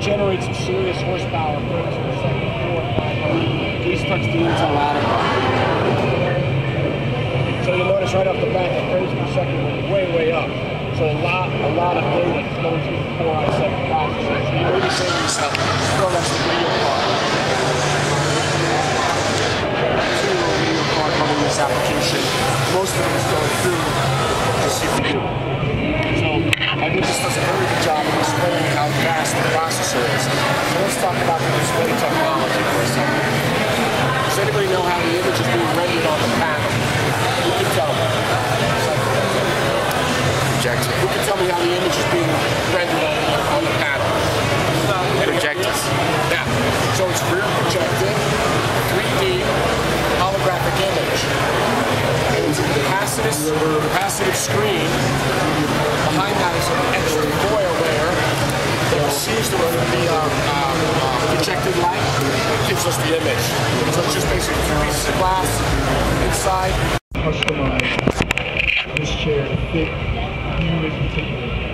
generates some serious horsepower, per second, four, five hundred. These touch the interlateral. So you'll notice right off the bat that frames per second went way, way up. So a lot, a lot of data flowing through the Core i7 processor. So you be saying to yourself, well, that's the video card. Two video card running this application. Most of it is going through the CPU. So I think this does a very good job of explaining how fast the processor is. So let's talk about the display technology for a second. Does anybody know how the image is being rendered on the panel? Who can tell me? Projector. Who can tell me how the image is being rendered on, on the panel? Projectors. Yeah. So it's rear projected, 3D holographic image. And it's a capacitive, capacitive screen. Behind that is an extra foil layer receives the, um, um, uh, projected light and gives us the image. So it's just basically two pieces of glass inside. customize this chair to fit you in particular.